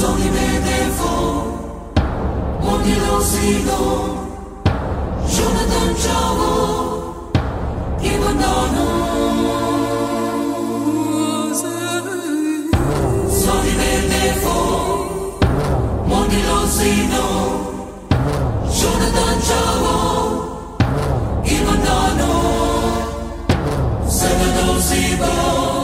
sogni vedevo, ogni rosido, Jonathan Chavo, che abbandono. Sogni vedevo, ogni rosido, Jonathan Chavo, che abbandono. Seven oh zero.